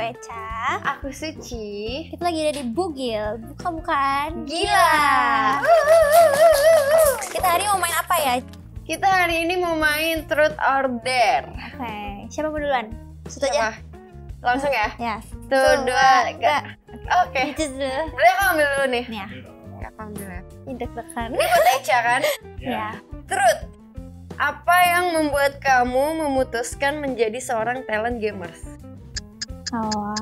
Eca. Aku Suci. Kita lagi ada di Bugil, bukan-bukan. Gila. Kita hari mau main apa ya? Kita hari ini mau main Truth or Dare. Oke, siapa mau duluan? Satu aja. Siapa? Langsung ya? Ya. Tuh, dua, tiga. Oke. Boleh aku ambil dulu nih? Nih ya, Ya, aku ambil ya. ini deg-degan. Ini buat Echa kan? Ya. Truth. Apa yang membuat kamu memutuskan menjadi seorang talent gamers? Oh,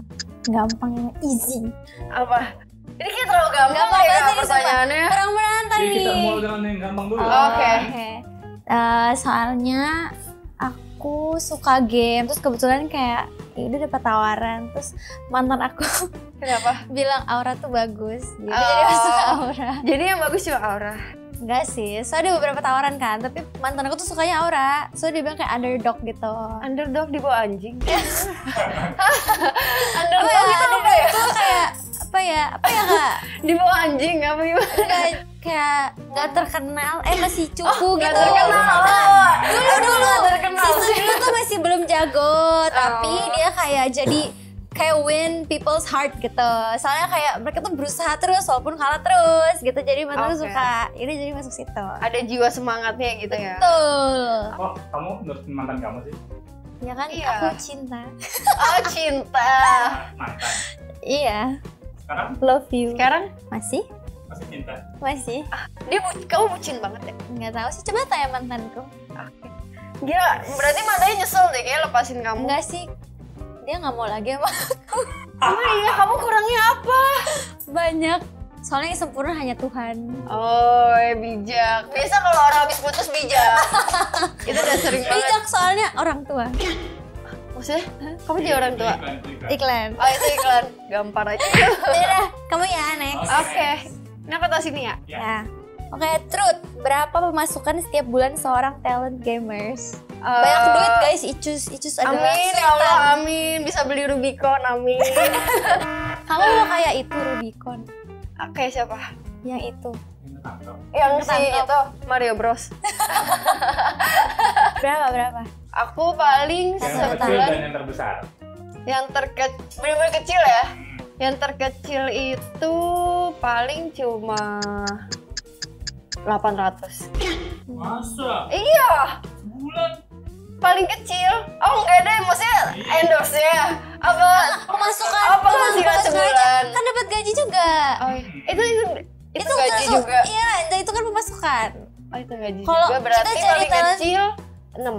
gampang ya, easy. Apa? Ini kayak terlalu gampang, Gampang ya banget ini, pertanyaannya. Orang berantai Jadi nih. kita mulai dengan yang gampang dulu. Oh. Oke. Eh, soalnya aku suka game, terus kebetulan kayak ya udah dapat tawaran, terus mantan aku Kenapa? bilang Aura tuh bagus, jadi Oh. jadi masuk ke Aura. Jadi yang bagus cuma Aura. Enggak sih, soalnya ada beberapa tawaran kan, tapi mantan aku tuh sukanya Aura, so dia bilang kayak underdog gitu. Underdog di bawah anjing. Apa Underdog ya, itu apa underdog ya? tuh kayak apa ya, apa ya kak? Di bawah anjing apa gimana? Kayak kayak nggak terkenal, eh masih cupu Gak gitu. terkenal. Oh, Dulu dulu gak terkenal sih. dulu tuh masih belum jago, tapi Oh. dia kayak jadi kayak win people's heart gitu. Soalnya kayak mereka tuh berusaha terus walaupun kalah terus gitu. Jadi mantan Oke. suka ini jadi masuk situ. Ada jiwa semangatnya gitu ya. Betul. Oh, kamu menurut mantan kamu sih? Ya kan Iya. aku cinta. Oh cinta. Mantan. Iya. Sekarang Love you. Sekarang Masih? masih cinta. Masih? dia bu kamu bucin banget ya. Nggak tahu sih. Coba tanya mantanku. Oke. Gila, berarti mantannya nyesel deh kayak lepasin kamu. Enggak sih. Dia nggak mau lagi sama Emang iya kamu kurangnya apa? banyak. Soalnya yang sempurna hanya Tuhan. Oh, ya bijak. Biasa kalau orang habis putus bijak. Itu udah sering banget. Bijak soalnya orang tua. Maksudnya, kamu jadi orang tua? Iklan, iklan. Iklan. Oh itu iklan, gampar aja. Yaudah, kamu ya next. Oke, ini aku tahu sini ya. Ya. Ya. Oke, truth. Berapa pemasukan setiap bulan seorang talent gamers? Banyak Eh, duit guys, Icus. Icus adalah Amin, ya. Allah, amin. Bisa beli Rubicon, amin. Kamu mau kayak itu Rubicon. Oke, siapa? Yang itu. Yang si itu, Mario Bros. Berapa berapa? Aku paling Yang terkecil sebulan dan yang terbesar. yang terkecil, bener-bener kecil ya. Yang terkecil itu paling cuma 800. Masa? Iya, Bulan? Paling kecil. Oh enggak deh, maksudnya endorse ya. Apa? Pemasukan. Apa penghasilan pemasukan sebulan? Kan dapat gaji juga. Oh, iya. itu itu itu, gaji termasuk- juga. Iya, itu kan pemasukan. Oh itu gaji Kalau juga berarti kita paling talent- kecil 6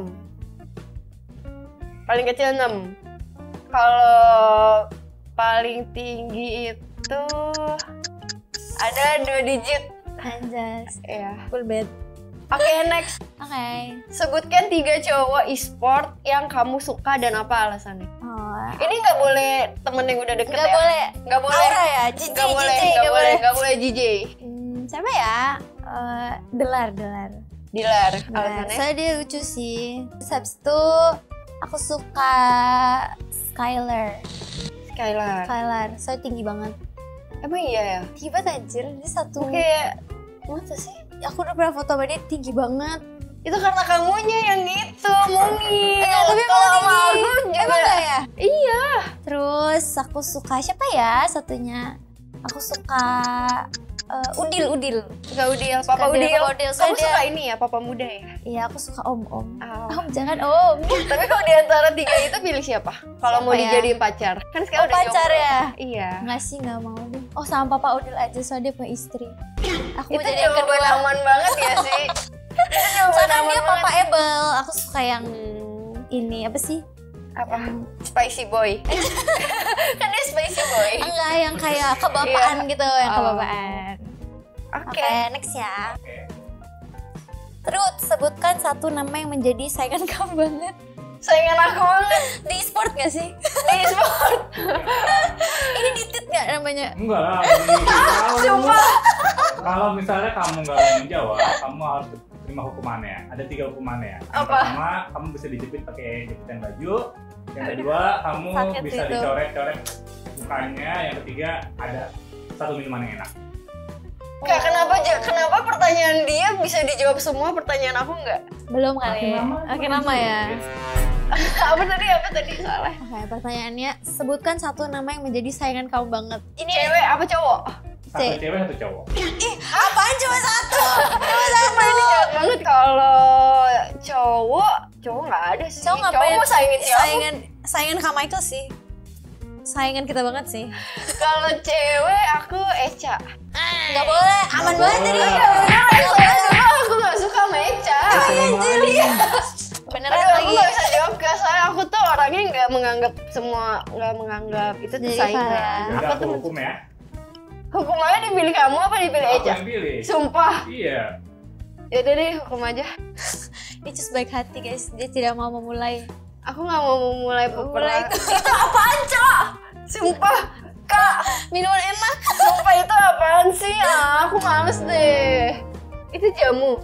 Paling kecil 6 Kalau paling tinggi itu ada dua digit Anjas. ya. Full bed. Oke next Oke. Sebutkan tiga cowok e-sport yang kamu suka dan apa alasannya Oh. Ini nggak boleh temen yang udah deket Nggak ya boleh. Nggak boleh Aura ya, JJ, Nggak boleh, nggak boleh, boleh. nggak boleh JJ Hmm, siapa ya? Eh, delar, delar. Dilar Nah, alasannya soalnya dia lucu sih. Terus habis itu aku suka Skylar. Skylar Skylar, soalnya tinggi banget. Emang iya ya? Tinggi banget anjir, dia satu. Kayak Masa sih? Aku udah pernah foto sama dia tinggi banget. Itu karena kamunya yang gitu, mungil. Enggak, tapi emang Kalau sama aku juga. Emang enggak ya? Iya. Terus aku suka siapa ya satunya? Aku suka eh, Udil, Udil. Suka Udil, Suka Papa dia, Udil. Papa Udil. Kamu dia- suka ini ya, Papa Muda ya? Iya, aku suka Om Om. Oh. Om jangan Om. Tapi kalau di antara tiga itu pilih siapa? Kalau mau ya? dijadiin pacar. Kan Oh, sekarang udah pacar jomblo. ya? Iya. Enggak sih, enggak mau. Oh, sama Papa Udil aja soalnya dia punya istri. Aku Itu jadi yang kedua. aman banget ya sih. Soalnya dia banget. Papa Ebel. Aku suka yang ini apa sih? apa? Spicy boy. kan dia spicy boy. Enggak yang kayak kebapaan Iya. gitu, yang Oh. kebapaan. Oke. Oke, next ya. Terus sebutkan satu nama yang menjadi saingan kamu banget. Saingan aku banget Di sport gak sih? di sport. Ini di tit gak namanya? Enggak lah. tahu. Sumpah. Kalau misalnya kamu nggak mau menjawab, kamu harus terima hukumannya. Ada tiga hukumannya. Yang Apa? pertama, kamu bisa dijepit pakai jepitan baju. Yang kedua, kamu Sakit bisa itu. dicoret-coret mukanya. Yang ketiga, ada satu minuman yang enak. Kak, kenapa kenapa pertanyaan dia bisa dijawab semua pertanyaan aku enggak? Belum kali. Makin lama, makin lama ya. Apa tadi apa tadi soalnya? Oke, pertanyaannya sebutkan satu nama yang menjadi saingan kamu banget. Ini Cewek apa cowok? Satu C. cewek satu cowok. apaan cuma satu? Cuma Apa ini jahat banget kalau cowok cowok nggak ada sih. Cowok ngapain? mau saingin siapa? Saingan saingan Kak Michael sih. Saingan kita banget sih. Kalau cewek aku Eca. Enggak boleh, aman banget jadi. boleh. Beneran soalnya dulu aku nggak suka sama Eca. Beneran Aduh, aku lagi. nggak bisa jawab kak, soalnya aku tuh orangnya nggak menganggap semua nggak menganggap itu tuh Jadi saingan. kayak- Ya Aku aku tuh hukum ya. hukumannya dipilih kamu apa dipilih Aku Eca? yang pilih. Sumpah. Iya. Yaudah deh hukum aja. Icus baik hati guys, dia tidak mau memulai. Aku nggak mau memulai Memulai peperangan. itu apaan cok? Sumpah kak. Minuman enak. Sumpah itu apaan sih? Ah, aku males deh. Itu jamu.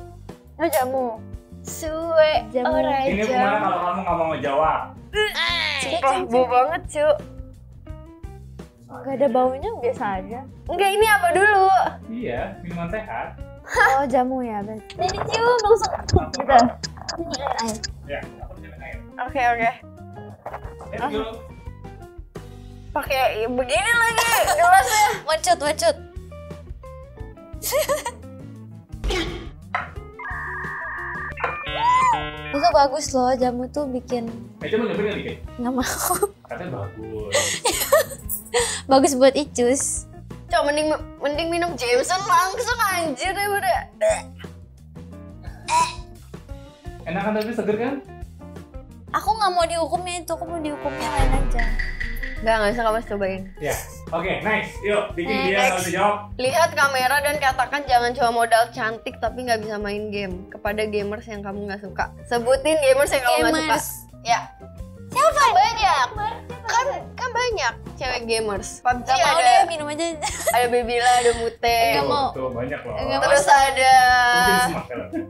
Oh jamu. Suwe Jamu. ora Ini jamu. kalau kamu nggak mau ngejawab. Sumpah bau banget cuk. Gak ada baunya biasa aja. Enggak ini apa dulu? Iya, minuman sehat. Oh jamu ya, berarti. Ini cium langsung gitu. Ini air air. Ya, aku minum air. Oke oke. Let's go. Pakai begini lagi gelasnya. Wacut, wacut. Itu bagus loh, jamu tuh bikin Eh, coba nyobain kali, Kay. nggak mau. Katanya bagus. bagus buat icus. Cok mending mending minum Jameson langsung anjir daripada Enak kan tapi seger kan? Aku nggak mau dihukumnya itu, aku mau dihukumnya lain aja. Enggak, enggak usah kamu cobain. Ya. Oke, next. Yuk, bikin Next. dia bisa jawab. Lihat kamera dan katakan jangan cuma modal cantik tapi nggak bisa main game kepada gamers yang kamu nggak suka. Sebutin gamers yang kamu nggak suka. Ya. Siapa? Banyak. Kan kan banyak cewek gamers. PUBG Gak mau ada deh, minum aja. ada Bebila, ada Mute. Nggak mau. Tuh, banyak loh. Nggak mau. Terus ada.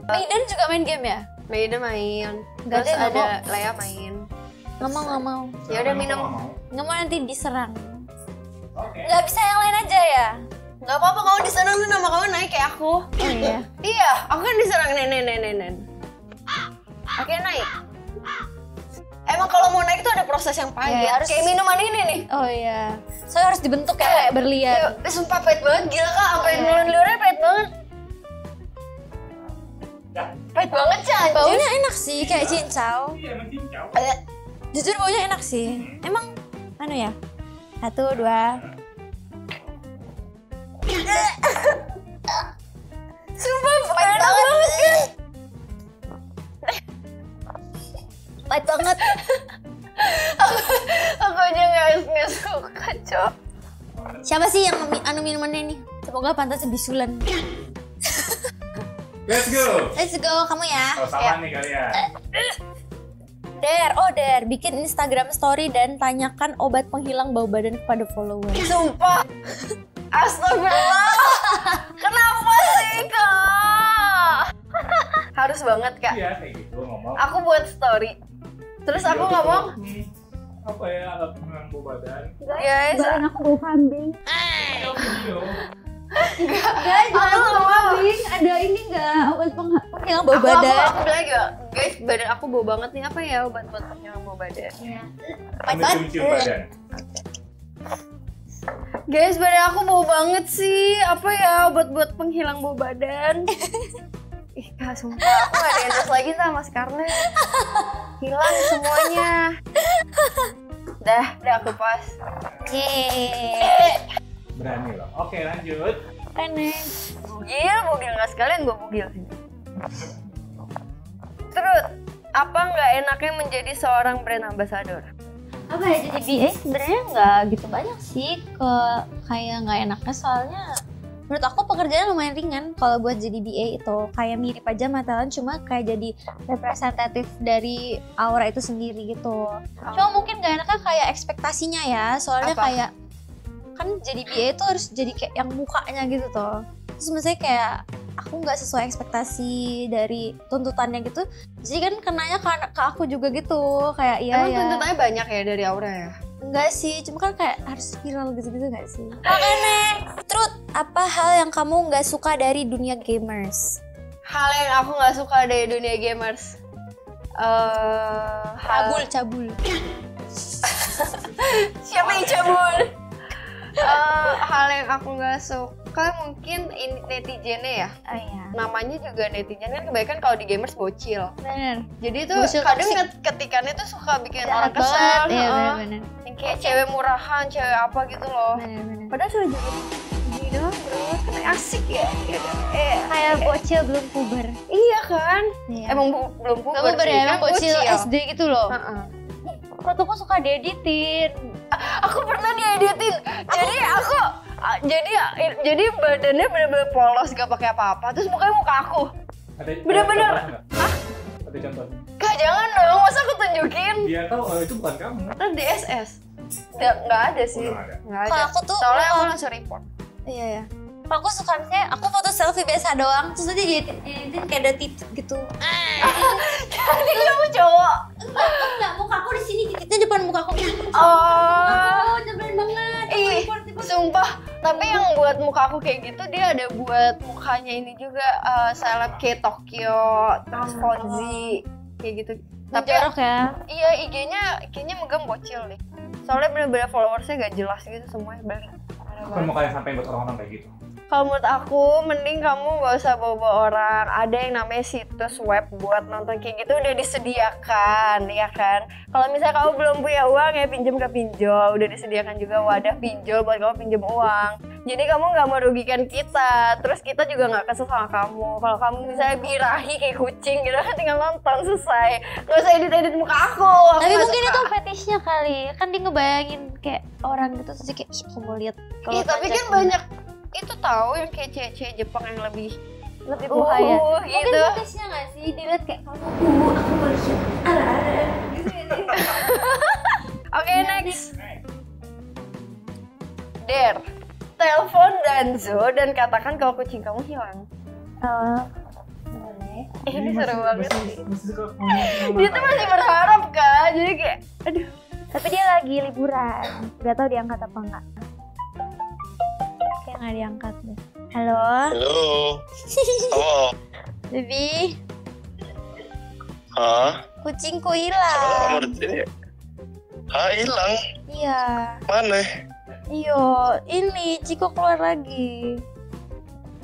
Maiden juga main game ya? Maiden main. Nggak Terus ada Lea main. Nggak mau, nggak mau. Ya udah, minum. Mau. Nggak mau nanti diserang. Oke. Nggak bisa yang lain aja ya? Gak apa-apa kamu diserang tuh nama kamu naik kayak aku. Oh iya. Iya, aku kan diserang nenek nenek nenek. Oke naik. Emang kalau mau naik itu ada proses yang pahit. Ya, harus- Kayak minuman ini nih. Oh iya. Soalnya harus dibentuk ya kayak berlian. Ya, sumpah pahit banget gila kak. Sampai Iya. ngeluarin pahit banget. Dah. Pahit banget sih anjir. Baunya enak sih kayak cincau. Iya, mencincau. Eh, Jujur baunya enak sih. Emang anu ya? Satu, dua. Sumpah pahit banget kan. Pahit banget. Aku aja nggak suka cok. Siapa sih yang anu minumannya ini? Semoga pantasnya bisulan. Let's go. Let's go, kamu ya. Oh, sama nih kalian. Der, oh Der, bikin Instagram story dan tanyakan obat penghilang bau badan kepada follower. Sumpah. Astagfirullah. Kenapa sih kak? Harus banget kak. Iya, kayak gitu ngomong. Aku buat story. Terus aku ngomong, Hmm, apa ya alat pengurangan bau badan? guys, aku bau kambing. Video video. Guys, aku ngomong. Ada ini enggak obat penghilang bau Aku, aku, badan? aku bilang juga, guys badan aku bau banget nih apa ya obat buat penghilang bau badan. Banget. cium-cium badan. Guys badan aku bau banget sih, apa ya obat buat penghilang bau badan. Ih kak sumpah aku gak ada endorse lagi sama Scarlett Hilang semuanya Dah, udah aku pas Yeay. Berani loh. Oke, lanjut. Reneng. Bugil, bugil gak sekalian gue bugil Terus, apa nggak enaknya menjadi seorang brand ambassador? apa ya jadi BA sebenarnya nggak gitu banyak sih ke kayak nggak enaknya soalnya menurut aku pekerjaan lumayan ringan kalau buat jadi BA itu kayak mirip aja matelan cuma kayak jadi representatif dari aura itu sendiri gitu cuma mungkin nggak enaknya kayak ekspektasinya ya soalnya Apa? kayak kan jadi BA itu harus jadi kayak yang mukanya gitu tuh terus misalnya kayak aku nggak sesuai ekspektasi dari tuntutannya gitu jadi kan kenanya ke, ke aku juga gitu kayak iya Emang ya tuntutannya banyak ya dari Aura ya? Enggak sih, cuma kan kayak harus viral gitu-gitu gak sih? Makanya, Truth, apa hal yang kamu nggak suka dari dunia gamers? Hal yang aku nggak suka dari dunia gamers Eh, hal- cabul cabul Siapa yang cabul? Eh, hal yang aku nggak suka mungkin ini netizennya ya. oh iya Namanya juga netizen kan kebanyakan kalau di gamers bocil. bener Jadi tuh Bocil kadang toxic. ketikannya tuh suka bikin jahat orang kesel. iya heeh. bener bener Yang kayak cewek murahan, cewek apa gitu loh. bener bener Padahal sudah jadi gini doang bro, kan asik ya. Gitu. Eh, kayak bocil belum puber iya kan? iya. Emang bu- belum puber Kamu sih, ber ya, kan emang bocil SD gitu loh. Heeh. Fotoku suka dieditin. Aku pernah dieditin. Jadi aku jadi jadi badannya bener-bener polos gak pakai apa-apa. Terus mukanya muka aku. Bener-bener. nggak? Ada contoh. Kak jangan dong, masa aku tunjukin? Biar tahu oh, itu bukan kamu. Terus di SS. Nggak, nggak ada sih. nggak ada. Kalau aku tuh Soalnya aku kalau- langsung report. Iya ya. Kalau aku suka misalnya aku foto selfie biasa doang, terus nanti dieditin, dieditin kayak ada titik gitu. Jadi kamu cowok. Enggak, muka aku di sini titiknya depan muka aku. Oh. Oh, buat muka aku kayak gitu dia ada buat mukanya ini juga eh, seleb kayak Tokyo, terus Fonzi kayak gitu. Tapi jorok ya. Iya IG-nya kayaknya megang bocil deh. Soalnya bener-bener followersnya gak jelas gitu semuanya balik. Banget. mau kalian sampai buat orang-orang kayak gitu. Kalau menurut aku mending kamu gak usah bawa-bawa orang. Ada yang namanya situs web buat nonton kayak gitu udah disediakan, ya kan? Kalau misalnya kamu belum punya uang ya pinjam ke pinjol. Udah disediakan juga wadah pinjol buat kamu pinjam uang. Jadi kamu nggak merugikan kita. Terus kita juga nggak kesel sama kamu. Kalau kamu misalnya birahi kayak kucing gitu kan tinggal nonton selesai. Gak usah edit-edit muka aku. Aku Tapi mungkin suka. itu fetishnya kali. Kan dia ngebayangin kayak orang gitu terus kayak "Ih, aku mau lihat Ih, tapi kan banyak itu tahu yang kayak cewek-cewek Jepang yang lebih lebih uh, bahaya. gitu. Mungkin nggak sih? Dilihat kayak kamu uh, aku ada-ada gitu ya. Oke, next. Der, telepon Danzo dan katakan kalau kucing kamu hilang. Oh, boleh. Eh, ini seru banget. Masih, masih suka ngomong Dia tuh masih berharap kan, jadi kayak, aduh. Tapi dia lagi liburan. Gak tau diangkat apa enggak. Nggak diangkat deh. Halo, Halo. Oh, Bibi. hah? Kucingku Kamu hilang. di sini? Hah, hilang? Iya. Mana? Iyo, ini Ciko keluar lagi.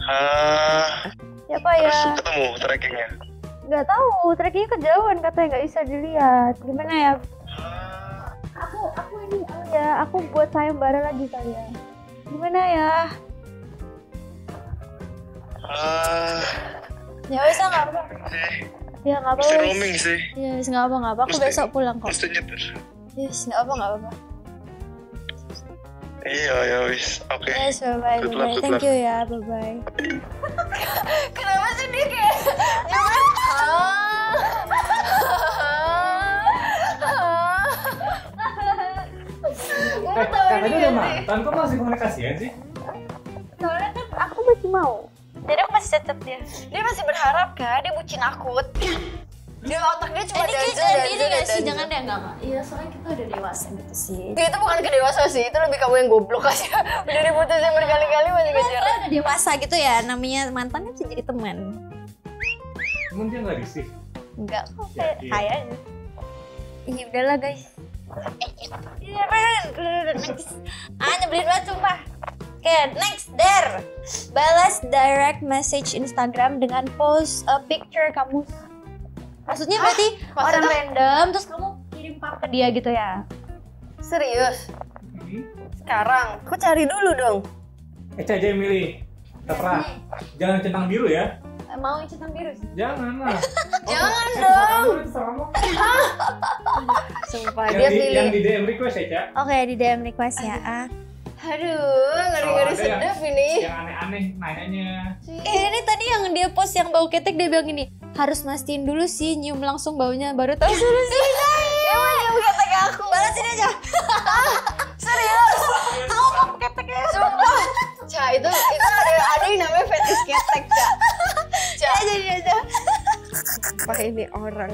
Hah? Siapa Terus ya? ketemu trackingnya? Nggak tahu. Trackingnya kejauhan katanya nggak bisa dilihat. Gimana ya? Aku aku ini ya. Aku buat sayembara lagi kali ya. Gimana ya? Ah, Ya wes ah, nggak apa. eh, Ya nggak apa. roaming sih. Ya wes nggak apa nggak apa. Aku Mesti- besok pulang kok. Mesti nyetir. Yes nggak apa nggak apa. Iya, ya wis. Oke. Yes bye bye Good bye. luck, Thank you ya bye bye. Kenapa sih dia kayak, Eh, katanya udah mantan, kok masih komunikasian sih? Soalnya kan aku masih mau. Jadi aku masih chat dia. Dia masih berharap kan, dia bucin akut. Dia otaknya cuma Eh, ini kayak Danzo, jadi Danzo, ini dan gak sih? Danzo. Jangan deh enggak enggak. Iya soalnya kita udah dewasa gitu sih. Ya, itu bukan kedewasaan sih, itu lebih kamu yang goblok aja. Udah diputusin berkali-kali masih ngejar. Kita udah dewasa gitu ya. Namanya mantan kan bisa jadi teman. Emang dia nggak risih? Enggak kok Ya, kayak iya. kayaknya. Iya udahlah guys. Iya men. Next. Ah nyebelin banget sumpah. Oke, next there. Balas direct message Instagram dengan post a picture kamu. Maksudnya berarti maksudnya? orang random terus kamu kirim pap ke dia gitu ya. Serius? Hmm? Sekarang, aku cari dulu dong. Eca aja yang milih. Terserah. Jangan centang biru ya. Eh, Mau centang biru sih. Jangan lah. Jangan Eh, dong. Sumpah, Yang dia di, pilih. yang di DM request ya, Ca. Oke, di DM request ya. Ah. Aduh, ngeri-ngeri ada yang- sedap ini. Yang aneh-aneh nanyanya. Eh, ini tadi yang dia post yang bau ketek dia bilang gini, harus mastiin dulu sih nyium langsung baunya baru tahu solusinya. Dia mau nyium ketek aku. Balasin aja. Serius? Kamu mau keteknya? Sumpah. Ca, itu itu ada ada yang namanya fetish ketek, Ca. Ca, Jadi aja. apa ini orang?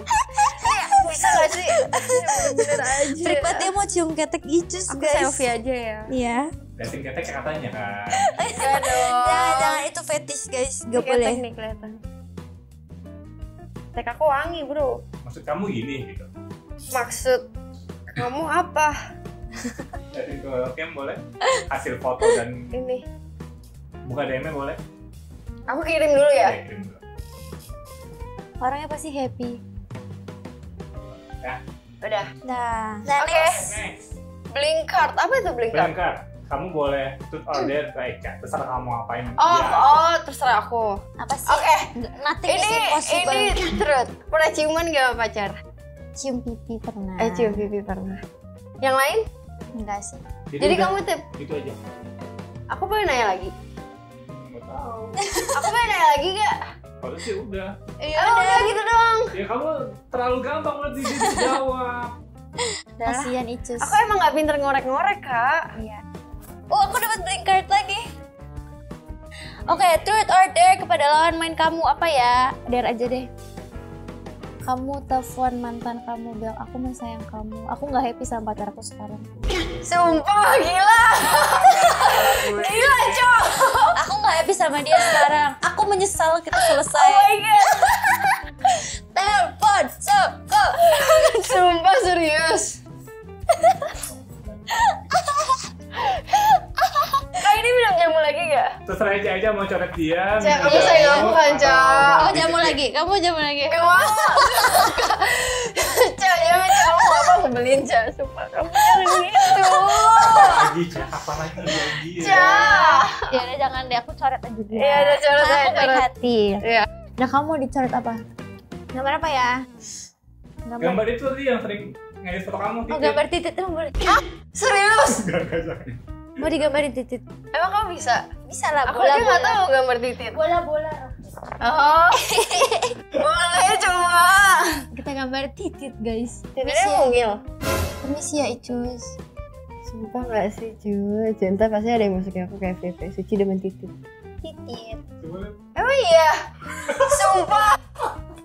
Iya, Bisa gak sih? Bener-bener aja. Trik banget dia mau cium ketek icus Aku guys. selfie aja ya. Iya. Dating ketek katanya kan. Enggak dong. Jangan jangan itu fetish guys, gak Ketek boleh. nih kelihatan. lipstick aku wangi bro. Maksud kamu gini gitu. Maksud kamu apa? Jadi ke Kem boleh? Hasil foto dan Ini. buka DM-nya boleh? Aku kirim dulu ya. Oke, kirim dulu. Orangnya pasti happy. Udah. Nah, Oke. next. Next. Blink card. Apa itu blink card? Blancar, kamu boleh tut order ke Eca. Terserah kamu ngapain. Oh, Iya. oh, terserah aku. Apa sih? Oke. Nothing Ini is impossible. ini truth. Pernah ciuman gak pacar? cium pipi pernah. Eh cium pipi pernah. Yang lain? Enggak sih. Jadi udah, kamu tip. itu aja. Aku boleh nanya lagi. Nggak tahu. Aku boleh nanya lagi gak? Kalau sih udah. Iya Oh, udah gitu doang. Ya kamu terlalu gampang udah di jawab. Kasihan Icus. Aku emang gak pinter ngorek-ngorek kak. Iya. Oh, aku dapat blank card lagi. Oke, truth or dare kepada lawan main kamu apa ya? Dare aja deh. Kamu telepon mantan kamu bilang aku masih sayang kamu. Aku nggak happy sama pacarku sekarang. Sumpah gila. gila cok. Aku nggak happy sama dia sekarang. Aku menyesal kita selesai. Oh my aja mau coret dia. Cak, kamu sayang aku kan, Cak. mau Kamu gitu. jamu lagi, kamu jamu lagi. Gak mau. Cak Cak. Kamu apa aku beliin Cak. Sumpah kamu jangan gitu. Lagi cak apa lagi lagi ya. Cak. Ya udah jangan deh, aku coret aja dia. Iya udah coret Karena aja aku baik coret. hati. Iya. Nah kamu dicoret apa? Gambar apa ya? Gambar. Gambar itu tadi yang sering ngedit foto kamu. Oh gambar titit emang boleh. Serius? Gak, gak, jangan. Mau digambarin titit? Emang kamu bisa? Bisa lah. Aku aja gak tahu gambar titit. Bola bola. Oh. Boleh coba. Kita gambar titit guys. Tititnya mungil. Permisi ya Icus. Sumpah gak sih cuy. Cinta pasti ada yang masukin aku kayak VP. Suci demen titit. Titit. Coba lihat. Emang iya? Sumpah.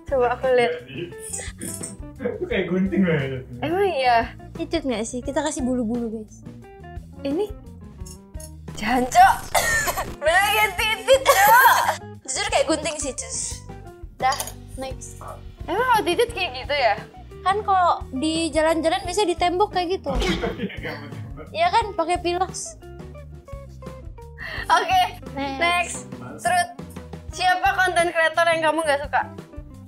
Coba aku lihat. Itu kayak gunting lah ya. Emang iya? Titit nggak sih? Kita kasih bulu-bulu guys. Ini jancok. Bener kayak titit cok. Jujur kayak gunting sih Cus. Dah next. Emang kalau titit kayak gitu ya? Kan kalau di jalan-jalan biasanya di tembok kayak gitu. Iya kan pakai pilox. Oke, Next. next. Truth. Siapa konten kreator yang kamu gak suka?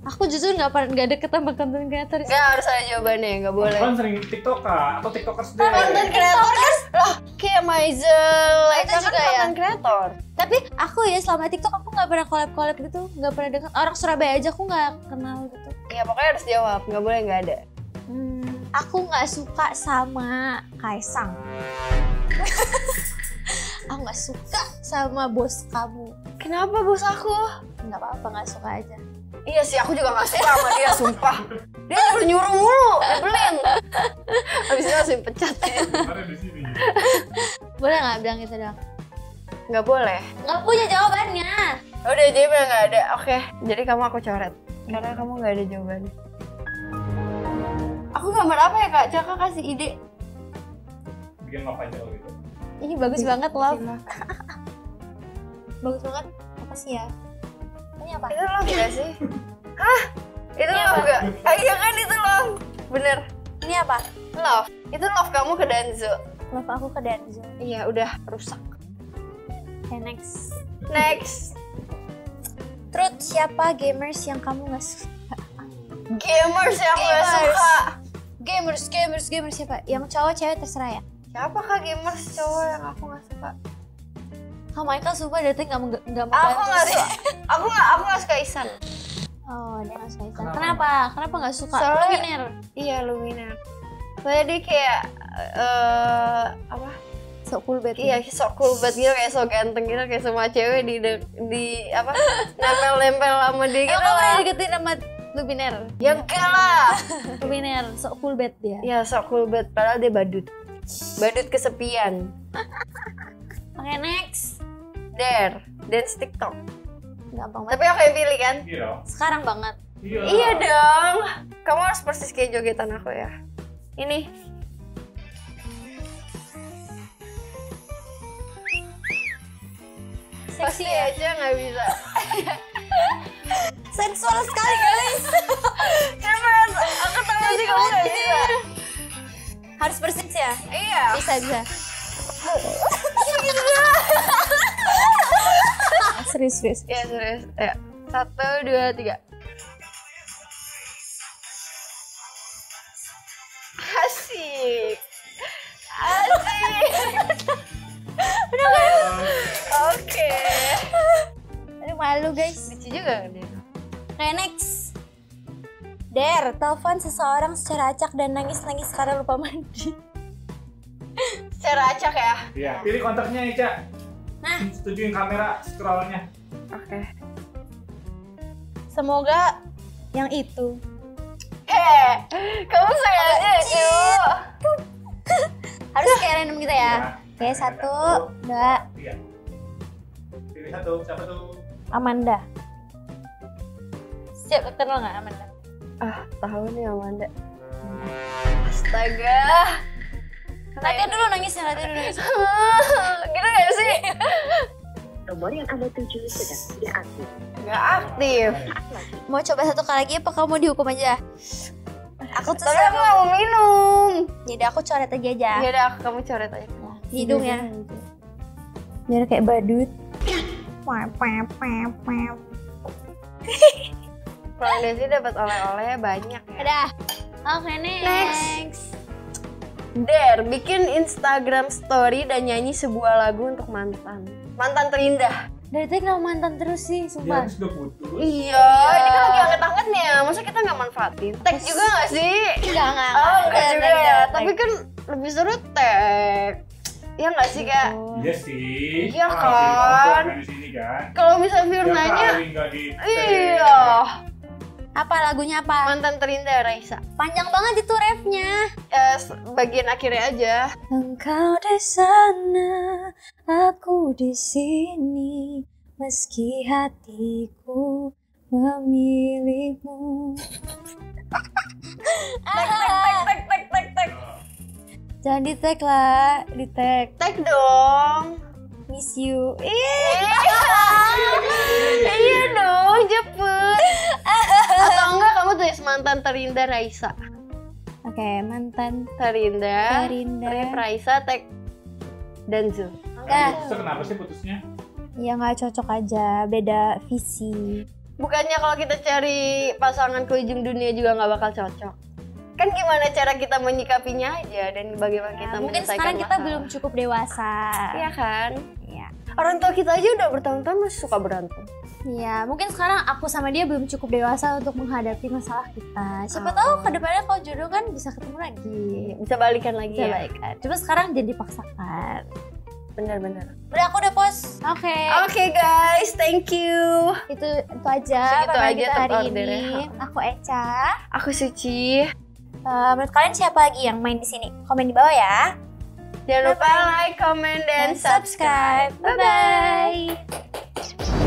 Aku jujur nggak pernah nggak deket sama content creator. sih. Gak harus ada jawabannya, gak boleh. Kan sering tiktoker atau tiktokers deh. Konten kreator kan? Loh, kayak Maizel, Itu itu juga juga ya? konten kreator. Tapi aku ya selama TikTok aku nggak pernah collab collab gitu, nggak pernah deket. Orang Surabaya aja aku nggak kenal gitu. Ya pokoknya harus jawab, gak boleh gak ada. Hmm, aku nggak suka sama Kaisang. aku nggak suka sama bos kamu. Kenapa bos aku? Nggak apa-apa nggak suka aja. Iya sih, aku juga gak suka sama dia, sumpah. Dia nyuruh-nyuruh mulu, nyebelin. Habis itu langsung pecat. Ada di sini. Boleh nggak bilang gitu dong? Gak boleh. Nggak punya jawabannya. Udah, jadi bilang gak ada. Oke, jadi kamu aku coret. Karena kamu gak ada jawabannya. Aku gambar apa ya, Kak? Caka kasih ide. Bikin love aja gitu. Ini bagus banget love. Bagus banget. Apa sih ya? Ini apa? love gak sih? Hah? Itu Ini love apa? gak? Ah, iya kan itu love. Bener. Ini apa? Love. Itu love kamu ke Danzo. Love aku ke Danzo. Iya, udah rusak. Okay, next. Next. Truth siapa gamers yang kamu nggak suka? Gamers yang gak Gamers. suka. Gamers, gamers, gamers siapa? Yang cowok cewek terserah ya. Siapa kak gamers cowok yang aku gak suka? Kak Michael sumpah dateng nggak mau nggak mau Aku bantu gak sih. suka. Aku gak, aku gak suka Isan. Oh dia nggak suka Isan. Kenapa? Kenapa? Kenapa nggak suka? Soalnya- Luminer. Iya, Luminer. Soalnya dia kayak eh apa? So cool banget. Iya, sok cool banget gitu, kayak so ganteng gitu, kayak semua cewek di di apa? Nempel-nempel sama dia gitu. kamu pernah lah. deketin sama Luminer? Ya enggak lah. Luminer, so cool banget dia. Ya sok cool banget, padahal dia badut. Badut kesepian. Oke next. Dare, dance TikTok. Gampang banget. Tapi aku yang pilih kan? Iya. Sekarang banget. Iya. Iya dong. Kamu harus persis kayak jogetan aku ya. Ini. Seksi Pasti ya. aja nggak bisa. Sensual sekali guys. Cepet, aku tahu sih kamu gak bisa. Harus persis ya? Iya. Bisa bisa. serius serius. Ya serius. Ya. Satu, dua, tiga. Asik. Asik. Oke. Aduh malu guys. Lucu juga dia. Oke next. Der, telepon seseorang secara acak dan nangis-nangis karena lupa mandi. Secara acak ya. Iya. Pilih kontaknya Ica. Nah. Setujuin kamera scrollnya. Oke. Semoga yang itu. Eh, kamu sengaja cu. Harus kayak random gitu ya. Iya. Oke, satu, dua, Tiga. Pilih satu. Siapa tuh? Amanda. Siap, kenal nggak Amanda? Ah, tahu nih Amanda. Astaga. Latihan dulu nangisnya, latihan dulu nangisnya. gitu gak sih? Nomor yang Anda tuju sedang tidak aktif. Gak aktif. Mau coba satu kali lagi apa kamu dihukum aja? Aku tuh Tapi aku gak mau minum. Jadi aku coret aja aja. Ya udah, kamu coret aja. Di hidung ya. Biar kayak badut. Kalau Desi dapat oleh-oleh banyak ya. Udah. Oke, next. Der, bikin Instagram story dan nyanyi sebuah lagu untuk mantan. Mantan terindah. Dari tadi kenapa mantan terus sih, Dia sumpah. habis udah putus. Iya, ini kan lagi angkat-angkatnya. Masa kita nggak manfaatin? Tag juga nggak sih? Enggak, enggak, Oh, enggak juga ya. Tapi kan lebih seru tag. Iya nggak sih, Kak? Iya sih. Iya kan? kan. Kalau misalnya viewer Tiap nanya, kali nggak di iya. Apa lagunya apa? Mantan terindah Raisa. Panjang banget itu refnya. Eh, bagian akhirnya aja. Engkau di sana, aku di sini, meski hatiku memilihmu. Tag, tag, tag, tag, tag, tag. Jangan di tag lah, di tag. Tag dong. Miss you. Ih, iya dong, cepet. Atau enggak kamu tulis mantan terindah Raisa. Oke, mantan Terindah. Terindah. Rif Raisa tag Danzo. Enggak. Putusnya kenapa sih putusnya? Ya nggak cocok aja, beda visi. Bukannya kalau kita cari pasangan ke ujung dunia juga nggak bakal cocok. Kan gimana cara kita menyikapinya aja dan bagaimana kita Ya, mungkin menyelesaikan sekarang kita masalah. belum cukup dewasa. Iya kan? Iya. Orang tua kita aja udah bertahun-tahun masih suka berantem. Iya, mungkin sekarang aku sama dia belum cukup dewasa untuk menghadapi masalah kita. Siapa Oh. tahu ke depannya kalau jodoh kan bisa ketemu lagi. Bisa balikan lagi Bisa ya. baikan. Cuma sekarang jadi dipaksakan. Bener-bener. Udah aku udah post. Oke. Oke guys, thank you. Itu itu aja pembahasan aja kita hari ini. Aku Eca. Aku Suci. Eh, menurut kalian siapa lagi yang main di sini? Komen di bawah ya. Jangan lupa like, comment, dan Dan subscribe. Bye bye.